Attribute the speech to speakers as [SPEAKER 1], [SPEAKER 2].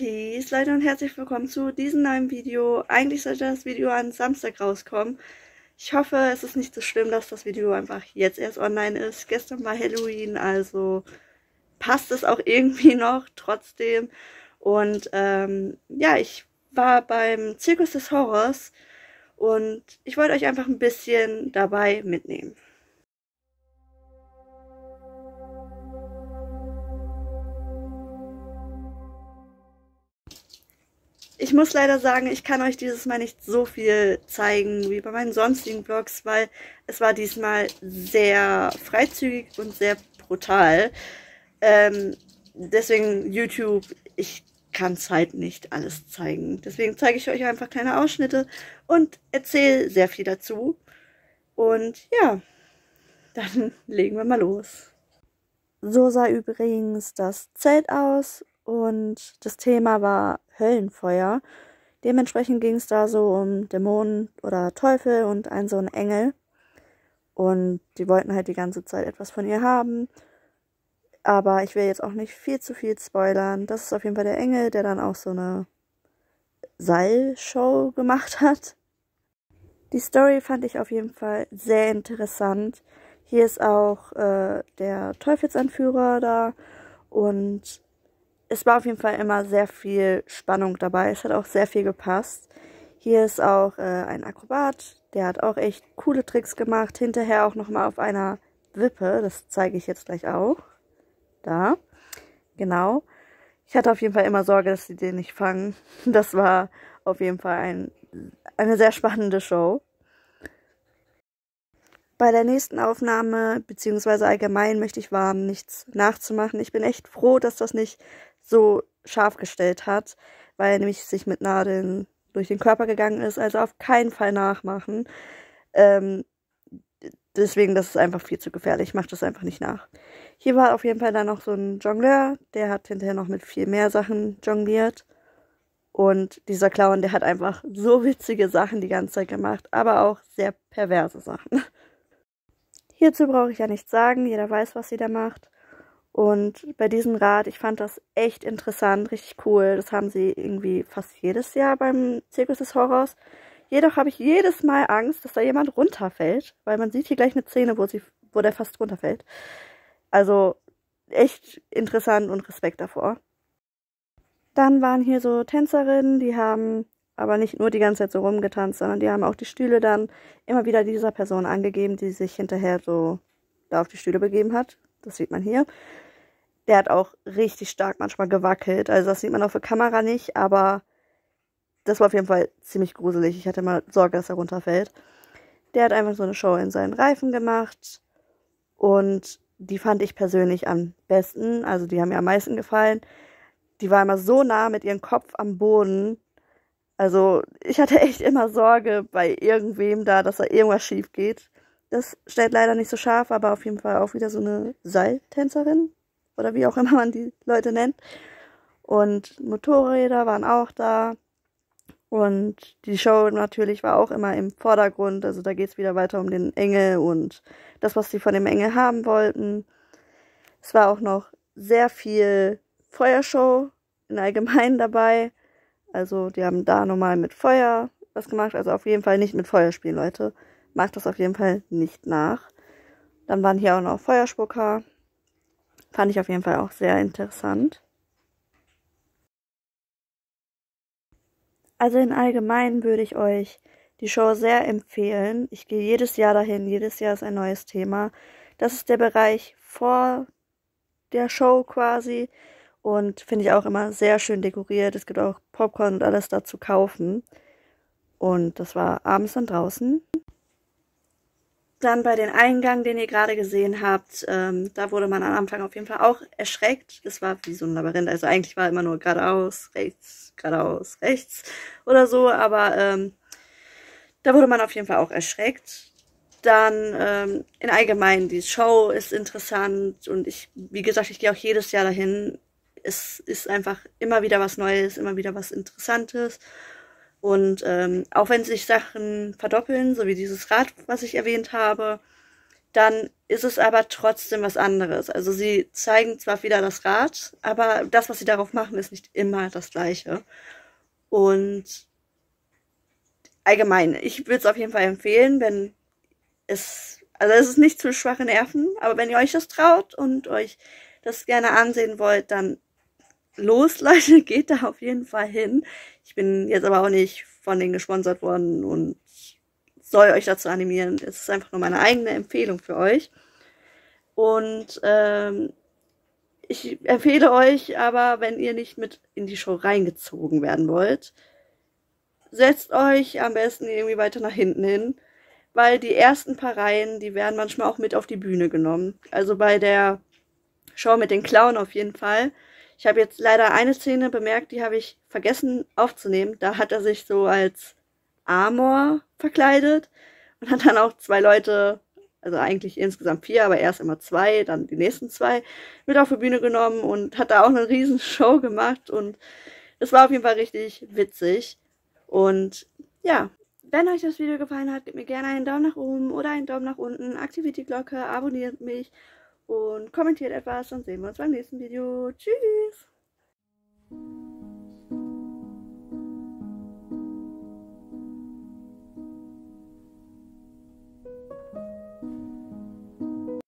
[SPEAKER 1] Peace Leute und herzlich willkommen zu diesem neuen Video. Eigentlich sollte das Video am Samstag rauskommen. Ich hoffe, es ist nicht so schlimm, dass das Video einfach jetzt erst online ist. Gestern war Halloween, also passt es auch irgendwie noch trotzdem. Und ähm, ja, ich war beim Zirkus des Horrors und ich wollte euch einfach ein bisschen dabei mitnehmen. Ich muss leider sagen, ich kann euch dieses Mal nicht so viel zeigen wie bei meinen sonstigen Vlogs, weil es war diesmal sehr freizügig und sehr brutal. Ähm, deswegen YouTube, ich kann es halt nicht alles zeigen. Deswegen zeige ich euch einfach kleine Ausschnitte und erzähle sehr viel dazu. Und ja, dann legen wir mal los. So sah übrigens das Zelt aus und das Thema war Höllenfeuer. Dementsprechend ging es da so um Dämonen oder Teufel und einen so einen Engel. Und die wollten halt die ganze Zeit etwas von ihr haben. Aber ich will jetzt auch nicht viel zu viel spoilern. Das ist auf jeden Fall der Engel, der dann auch so eine Seilshow gemacht hat. Die Story fand ich auf jeden Fall sehr interessant. Hier ist auch äh, der Teufelsanführer da und es war auf jeden Fall immer sehr viel Spannung dabei. Es hat auch sehr viel gepasst. Hier ist auch äh, ein Akrobat, der hat auch echt coole Tricks gemacht. Hinterher auch nochmal auf einer Wippe, das zeige ich jetzt gleich auch. Da, genau. Ich hatte auf jeden Fall immer Sorge, dass sie den nicht fangen. Das war auf jeden Fall ein, eine sehr spannende Show. Bei der nächsten Aufnahme, beziehungsweise allgemein, möchte ich warnen, nichts nachzumachen. Ich bin echt froh, dass das nicht so scharf gestellt hat, weil er nämlich sich mit Nadeln durch den Körper gegangen ist. Also auf keinen Fall nachmachen. Ähm, deswegen, das ist einfach viel zu gefährlich. Macht das einfach nicht nach. Hier war auf jeden Fall dann noch so ein Jongleur, der hat hinterher noch mit viel mehr Sachen jongliert. Und dieser Clown, der hat einfach so witzige Sachen die ganze Zeit gemacht, aber auch sehr perverse Sachen. Hierzu brauche ich ja nichts sagen, jeder weiß, was sie da macht. Und bei diesem Rad, ich fand das echt interessant, richtig cool. Das haben sie irgendwie fast jedes Jahr beim Zirkus des Horrors. Jedoch habe ich jedes Mal Angst, dass da jemand runterfällt, weil man sieht hier gleich eine Szene, wo, sie, wo der fast runterfällt. Also echt interessant und Respekt davor. Dann waren hier so Tänzerinnen, die haben aber nicht nur die ganze Zeit so rumgetanzt, sondern die haben auch die Stühle dann immer wieder dieser Person angegeben, die sich hinterher so da auf die Stühle begeben hat. Das sieht man hier. Der hat auch richtig stark manchmal gewackelt. Also das sieht man auf der Kamera nicht, aber das war auf jeden Fall ziemlich gruselig. Ich hatte mal Sorge, dass er runterfällt. Der hat einfach so eine Show in seinen Reifen gemacht. Und die fand ich persönlich am besten. Also die haben mir am meisten gefallen. Die war immer so nah mit ihrem Kopf am Boden. Also ich hatte echt immer Sorge bei irgendwem da, dass da irgendwas schief geht. Das stellt leider nicht so scharf, aber auf jeden Fall auch wieder so eine Seiltänzerin oder wie auch immer man die Leute nennt. Und Motorräder waren auch da. Und die Show natürlich war auch immer im Vordergrund. Also da geht es wieder weiter um den Engel und das, was sie von dem Engel haben wollten. Es war auch noch sehr viel Feuershow in allgemein dabei. Also die haben da nochmal mit Feuer was gemacht. Also auf jeden Fall nicht mit Feuerspielen, Leute macht das auf jeden Fall nicht nach. Dann waren hier auch noch Feuerspucker. Fand ich auf jeden Fall auch sehr interessant. Also in allgemein würde ich euch die Show sehr empfehlen. Ich gehe jedes Jahr dahin, jedes Jahr ist ein neues Thema. Das ist der Bereich vor der Show quasi und finde ich auch immer sehr schön dekoriert. Es gibt auch Popcorn und alles da zu kaufen. Und das war abends dann draußen. Dann bei den Eingang, den ihr gerade gesehen habt, ähm, da wurde man am Anfang auf jeden Fall auch erschreckt. Das war wie so ein Labyrinth. Also eigentlich war immer nur geradeaus, rechts, geradeaus, rechts oder so. Aber ähm, da wurde man auf jeden Fall auch erschreckt. Dann ähm, in allgemein, die Show ist interessant und ich, wie gesagt, ich gehe auch jedes Jahr dahin. Es ist einfach immer wieder was Neues, immer wieder was Interessantes. Und ähm, auch wenn sich Sachen verdoppeln, so wie dieses Rad, was ich erwähnt habe, dann ist es aber trotzdem was anderes. Also sie zeigen zwar wieder das Rad, aber das, was sie darauf machen, ist nicht immer das gleiche. Und allgemein, ich würde es auf jeden Fall empfehlen, wenn es, also es ist nicht zu schwache Nerven, aber wenn ihr euch das traut und euch das gerne ansehen wollt, dann los, Leute, geht da auf jeden Fall hin. Ich bin jetzt aber auch nicht von denen gesponsert worden und soll euch dazu animieren. Es ist einfach nur meine eigene Empfehlung für euch. Und ähm, ich empfehle euch aber, wenn ihr nicht mit in die Show reingezogen werden wollt, setzt euch am besten irgendwie weiter nach hinten hin, weil die ersten paar Reihen, die werden manchmal auch mit auf die Bühne genommen. Also bei der Show mit den Clown auf jeden Fall. Ich habe jetzt leider eine Szene bemerkt, die habe ich vergessen aufzunehmen. Da hat er sich so als Amor verkleidet und hat dann auch zwei Leute, also eigentlich insgesamt vier, aber erst immer zwei, dann die nächsten zwei, mit auf die Bühne genommen und hat da auch eine riesen Show gemacht und es war auf jeden Fall richtig witzig. Und ja, wenn euch das Video gefallen hat, gebt mir gerne einen Daumen nach oben oder einen Daumen nach unten, aktiviert die Glocke, abonniert mich und kommentiert etwas. Dann sehen wir uns beim nächsten Video. Tschüss!